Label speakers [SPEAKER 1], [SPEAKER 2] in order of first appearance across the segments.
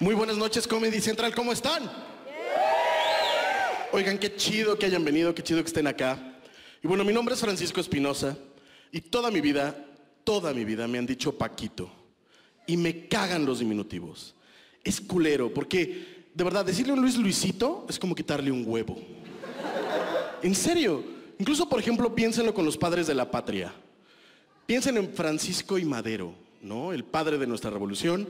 [SPEAKER 1] Muy buenas noches, Comedy Central, ¿cómo están? Oigan, qué chido que hayan venido, qué chido que estén acá. Y bueno, mi nombre es Francisco Espinosa y toda mi vida, toda mi vida me han dicho Paquito. Y me cagan los diminutivos. Es culero, porque de verdad, decirle a un Luis Luisito es como quitarle un huevo. En serio, incluso por ejemplo, piénsenlo con los padres de la patria. Piensen en Francisco y Madero, ¿no? El padre de nuestra revolución.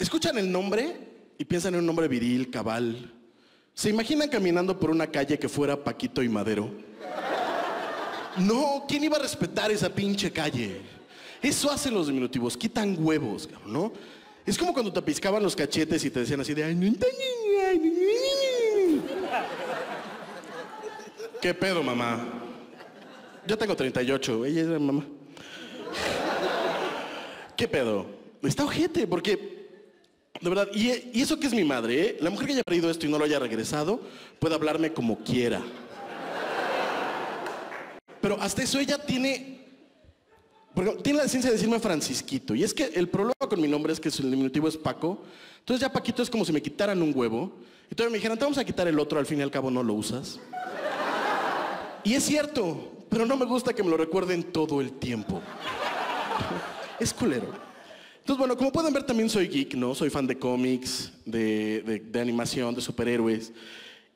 [SPEAKER 1] Escuchan el nombre y piensan en un nombre viril, cabal. ¿Se imaginan caminando por una calle que fuera Paquito y Madero? No, ¿quién iba a respetar esa pinche calle? Eso hacen los diminutivos, quitan huevos, ¿no? Es como cuando te piscaban los cachetes y te decían así de... ¿Qué pedo, mamá? Yo tengo 38, ella es mamá. ¿Qué pedo? Está ojete, porque, de verdad, y, eso que es mi madre, ¿eh? La mujer que haya parido esto y no lo haya regresado, puede hablarme como quiera. Pero hasta eso ella tiene, porque tiene la decencia de decirme Francisquito. Y es que el problema con mi nombre es que el diminutivo es Paco. Entonces ya Paquito es como si me quitaran un huevo. Y todavía me dijeran, te vamos a quitar el otro, al fin y al cabo no lo usas. Y es cierto, pero no me gusta que me lo recuerden todo el tiempo. Es culero. Entonces, bueno, como pueden ver, también soy geek, ¿no? Soy fan de cómics, de, de- animación, de superhéroes.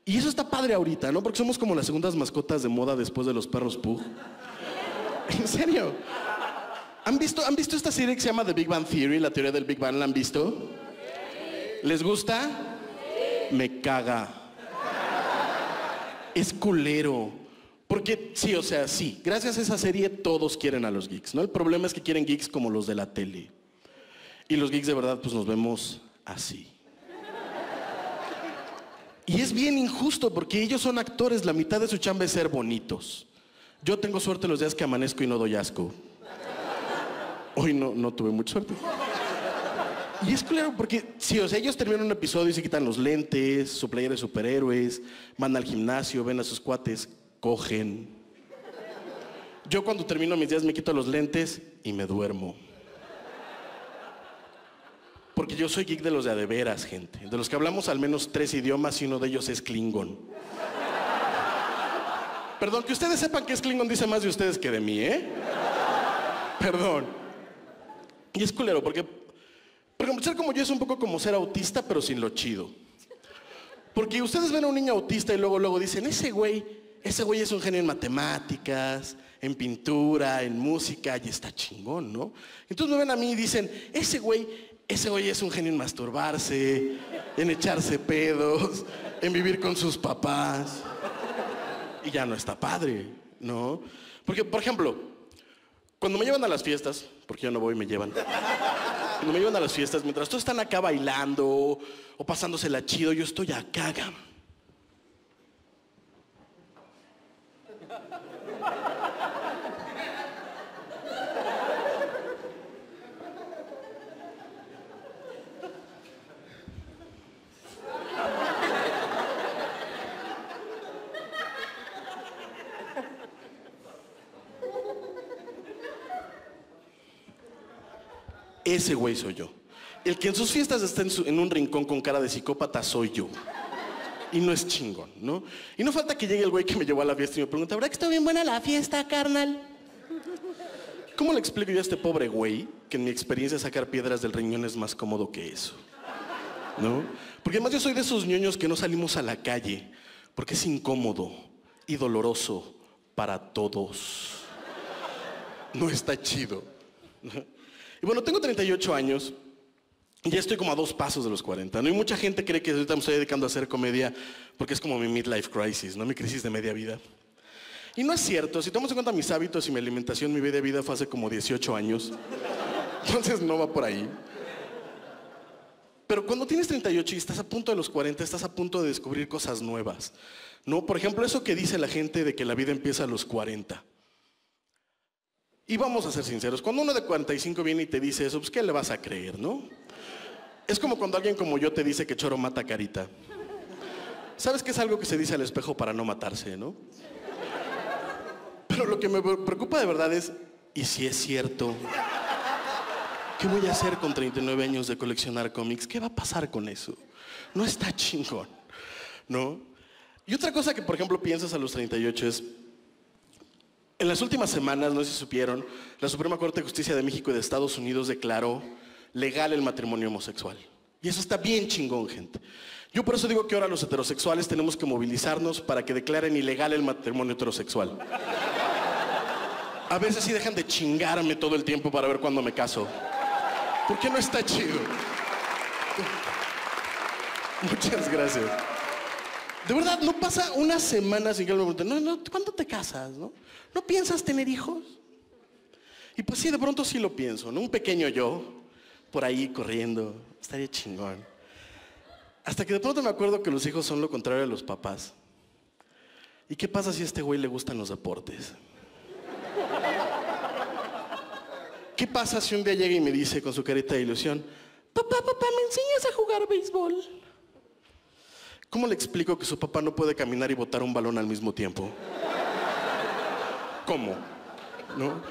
[SPEAKER 1] Y eso está padre ahorita, ¿no? Porque somos como las segundas mascotas de moda después de los perros Pug. En serio. ¿Han visto, ¿Han visto esta serie que se llama The Big Bang Theory, la teoría del Big Bang? ¿La han visto? ¿Les gusta? Me caga. Es culero. Porque sí, o sea, sí, gracias a esa serie todos quieren a los geeks, ¿no? El problema es que quieren geeks como los de la tele. Y los geeks de verdad pues nos vemos así. Y es bien injusto porque ellos son actores, la mitad de su chamba es ser bonitos. Yo tengo suerte los días que amanezco y no doy asco. Hoy no, no tuve mucha suerte. Y es claro porque, sí, o sea, ellos terminan un episodio y se quitan los lentes, su playera de superhéroes, van al gimnasio, ven a sus cuates, cogen. Yo cuando termino mis días me quito los lentes y me duermo. Yo soy geek de los de a de veras, gente. De los que hablamos al menos tres idiomas y uno de ellos es Klingon. Perdón, que ustedes sepan que es Klingon dice más de ustedes que de mí, ¿eh? Perdón. Y es culero, porque, porque ser como yo es un poco como ser autista, pero sin lo chido. Porque ustedes ven a un niño autista y luego, luego dicen, ese güey, ese güey es un genio en matemáticas, en pintura, en música, y está chingón, ¿no? Entonces me ven a mí y dicen, ese güey, ese güey es un genio en masturbarse, en echarse pedos, en vivir con sus papás. Y ya no está padre, ¿no? Porque, por ejemplo, cuando me llevan a las fiestas, porque yo no voy, me llevan. Cuando me llevan a las fiestas, mientras todos están acá bailando o pasándosela chido, yo estoy acá. gam. Ese güey soy yo. El que en sus fiestas está en, su- un rincón con cara de psicópata soy yo. Y no es chingón, ¿no? Y no falta que llegue el güey que me llevó a la fiesta y me pregunta, ¿verdad que está bien buena la fiesta, carnal? ¿Cómo le explico yo a este pobre güey que en mi experiencia sacar piedras del riñón es más cómodo que eso? ¿No? Porque además yo soy de esos ñoños que no salimos a la calle porque es incómodo y doloroso para todos. No está chido. Y bueno, tengo 38 años y ya estoy como a dos pasos de los 40. ¿no? Y mucha gente cree que ahorita me estoy dedicando a hacer comedia porque es como mi midlife crisis, ¿no? Mi crisis de media vida. Y no es cierto, si tomamos en cuenta mis hábitos y mi alimentación, mi de vida fue hace como 18 años. Entonces no va por ahí. Pero cuando tienes 38 y estás a punto de los 40, estás a punto de descubrir cosas nuevas. ¿No? Por ejemplo, eso que dice la gente de que la vida empieza a los 40. Y vamos a ser sinceros, cuando uno de 45 viene y te dice eso, pues ¿qué le vas a creer, no? Es como cuando alguien como yo te dice que choro mata carita. ¿Sabes que es algo que se dice al espejo para no matarse, no? Pero lo que me preocupa de verdad es, ¿y si es cierto? ¿Qué voy a hacer con 39 años de coleccionar cómics? ¿Qué va a pasar con eso? No está chingón, ¿no? Y otra cosa que, por ejemplo, piensas a los 38 es, en las últimas semanas, no sé si supieron, la Suprema Corte de Justicia de México y de Estados Unidos declaró legal el matrimonio homosexual. Y eso está bien chingón, gente. Yo por eso digo que ahora los heterosexuales tenemos que movilizarnos para que declaren ilegal el matrimonio heterosexual. A veces sí dejan de chingarme todo el tiempo para ver cuándo me caso. ¿Por qué no está chido? Muchas gracias. De verdad, no pasa una semana sin que me pregunten, no, no, ¿cuándo te casas? No? ¿No piensas tener hijos? Y pues sí, de pronto sí lo pienso, ¿no? Un pequeño yo, por ahí corriendo, estaría chingón. Hasta que de pronto me acuerdo que los hijos son lo contrario de los papás. ¿Y qué pasa si a este güey le gustan los deportes? ¿Qué pasa si un día llega y me dice con su carita de ilusión, papá, papá, ¿me enseñas a jugar béisbol? ¿Cómo le explico que su papá no puede caminar y botar un balón al mismo tiempo? ¿Cómo? ¿No?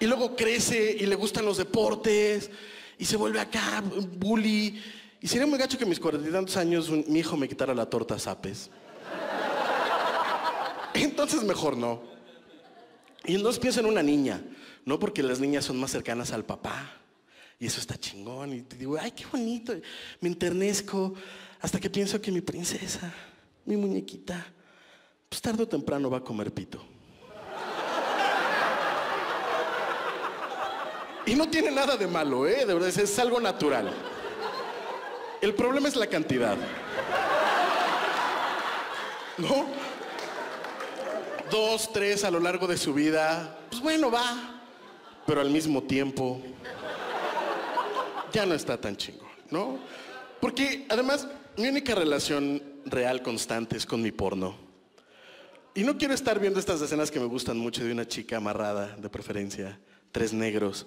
[SPEAKER 1] Y luego crece y le gustan los deportes y se vuelve acá bully. Y sería muy gacho que a mis cuarenta y tantos años mi hijo me quitara la torta zapes. Entonces mejor no. Y entonces pienso en una niña. No porque las niñas son más cercanas al papá. Y eso está chingón. Y te digo, ay, qué bonito. Me enternezco hasta que pienso que mi princesa, mi muñequita, pues tarde o temprano va a comer pito. Y no tiene nada de malo, ¿eh? De verdad, es algo natural. El problema es la cantidad. ¿No? Dos, tres a lo largo de su vida. Pues bueno, va pero al mismo tiempo ya no está tan chingón, ¿no? Porque además mi única relación real constante es con mi porno. Y no quiero estar viendo estas escenas que me gustan mucho de una chica amarrada, de preferencia, tres negros,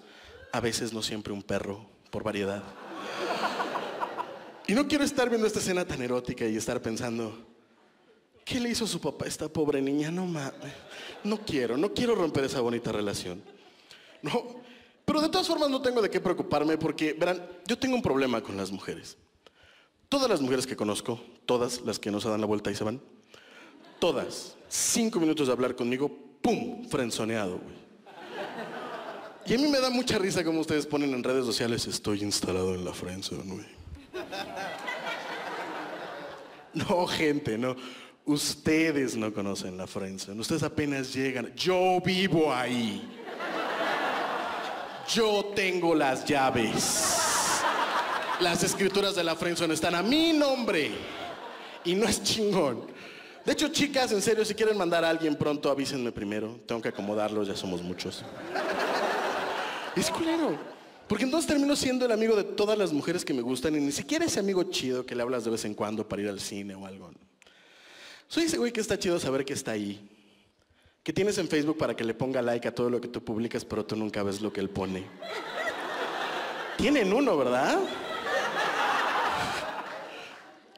[SPEAKER 1] a veces no siempre un perro, por variedad. Y no quiero estar viendo esta escena tan erótica y estar pensando, ¿qué le hizo su papá a esta pobre niña? No mames, no quiero, no quiero romper esa bonita relación. ¿no? Pero de todas formas no tengo de qué preocuparme porque, verán, yo tengo un problema con las mujeres. Todas las mujeres que conozco, todas las que no se dan la vuelta y se van, todas, cinco minutos de hablar conmigo, ¡pum! Frenzoneado, güey. Y a mí me da mucha risa como ustedes ponen en redes sociales, estoy instalado en la friendzone, güey. No, gente, no. Ustedes no conocen la friendzone. Ustedes apenas llegan. Yo vivo ahí. Yo tengo las llaves. Las escrituras de la friendzone están a mi nombre. Y no es chingón. De hecho, chicas, en serio, si quieren mandar a alguien pronto, avísenme primero. Tengo que acomodarlos, ya somos muchos. Es culero. Porque entonces termino siendo el amigo de todas las mujeres que me gustan y ni siquiera ese amigo chido que le hablas de vez en cuando para ir al cine o algo. Soy ese güey que está chido saber que está ahí que tienes en Facebook para que le ponga like a todo lo que tú publicas, pero tú nunca ves lo que él pone. Tienen uno, ¿verdad?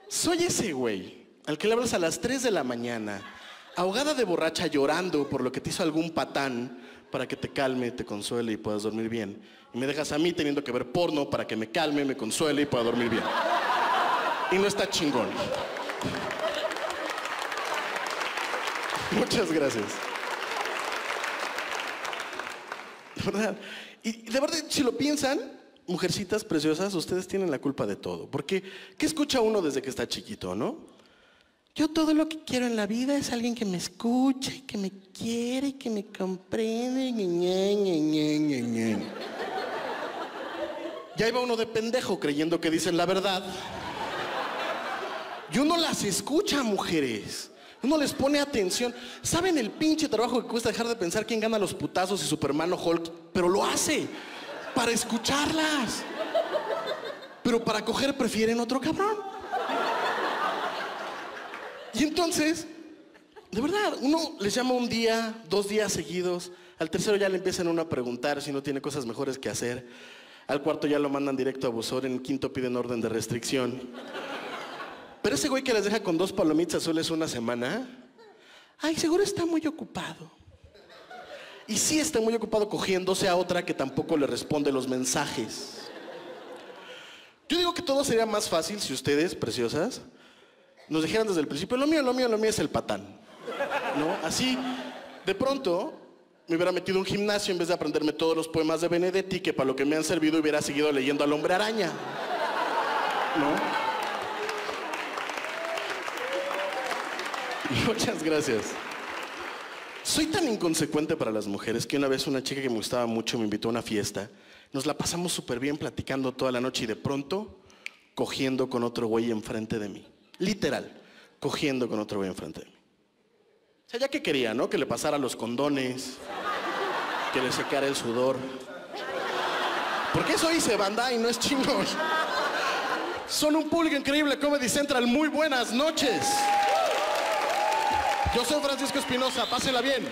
[SPEAKER 1] Soy ese güey al que le hablas a las 3 de la mañana, ahogada de borracha llorando por lo que te hizo algún patán para que te calme, te consuele y puedas dormir bien. Y me dejas a mí teniendo que ver porno para que me calme, me consuele y pueda dormir bien. Y no está chingón. Muchas gracias. Y de verdad, si lo piensan, mujercitas preciosas, ustedes tienen la culpa de todo. Porque, ¿qué escucha uno desde que está chiquito, no? Yo todo lo que quiero en la vida es alguien que me escuche, que me quiere, que me comprende. Ya iba uno de pendejo creyendo que dicen la verdad. Y uno las escucha, mujeres. Uno les pone atención. ¿Saben el pinche trabajo que cuesta dejar de pensar quién gana los putazos y Superman o Hulk? Pero lo hace para escucharlas. Pero para coger prefieren otro cabrón. Y entonces, de verdad, uno les llama un día, dos días seguidos. Al tercero ya le empiezan uno a preguntar si no tiene cosas mejores que hacer. Al cuarto ya lo mandan directo a buzón. En el quinto piden orden de restricción. Pero ese güey que les deja con dos palomitas azules una semana, ay, seguro está muy ocupado. y sí está muy ocupado cogiéndose a otra que tampoco le responde los mensajes. Yo digo que todo sería más fácil si ustedes, preciosas, nos dijeran desde el principio, lo mío, lo mío, lo mío es el patán. ¿No? Así, de pronto, me hubiera metido un gimnasio en vez de aprenderme todos los poemas de Benedetti, que para lo que me han servido hubiera seguido leyendo al hombre araña. ¿No? Muchas gracias. Soy tan inconsecuente para las mujeres que una vez una chica que me gustaba mucho me invitó a una fiesta. Nos la pasamos súper bien platicando toda la noche y de pronto cogiendo con otro güey enfrente de mí. Literal, cogiendo con otro güey enfrente de mí. O sea, ya que quería, ¿no? Que le pasara los condones, que le secara el sudor. Porque eso hice, banda, y no es chingón. Son un público increíble, Comedy Central. Muy buenas noches. Yo soy Francisco Espinosa, pásela bien.